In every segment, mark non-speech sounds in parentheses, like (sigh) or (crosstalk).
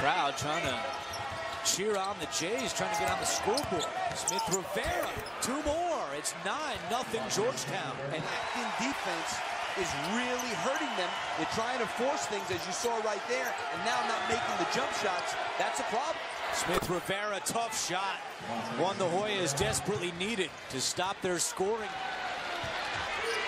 crowd trying to cheer on the Jays, trying to get on the scoreboard. Smith Rivera, two more. It's 9 nothing Georgetown. And acting defense is really hurting them. They're trying to force things, as you saw right there, and now not making the jump shots. That's a problem. Smith Rivera, tough shot. One the Hoyas desperately needed to stop their scoring.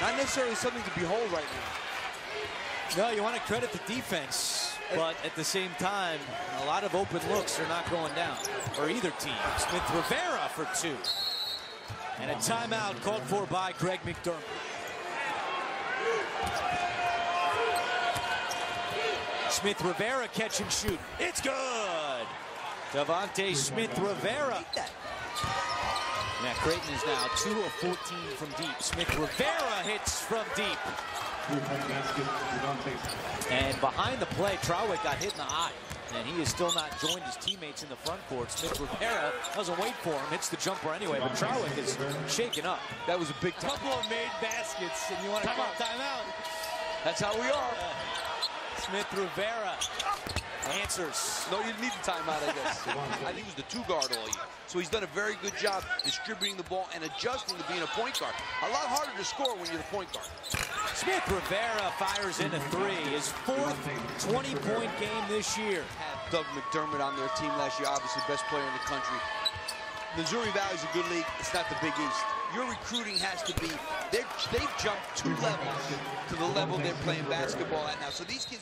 Not necessarily something to behold right now. No, you want to credit the defense, but at the same time, a lot of open looks are not going down for either team. Smith Rivera for two. And a timeout called for by Greg McDermott. Smith Rivera catch and shoot. It's good. D'Vauntes Smith Rivera. Now Creighton is now 2 of 14 from deep. Smith Rivera hits from deep. And behind the play, Trawick got hit in the eye. And he has still not joined his teammates in the front court. Smith Rivera doesn't wait for him, hits the jumper anyway, but Trawick is shaken up. That was a big time. Couple of made baskets, and you want to call timeout. That's how we are. Smith Rivera answers. No, you need the timeout, I guess. (laughs) I think he was the two guard all year. So he's done a very good job distributing the ball and adjusting to being a point guard. A lot harder to score when you're the point guard. Smith Rivera fires in a three. His fourth 20-point game this year. Had Doug McDermott on their team last year, obviously best player in the country. Missouri Valley's a good league. It's not the Big East. Your recruiting has to be, they've, they've jumped two levels to the level they're playing basketball at now. So these kids,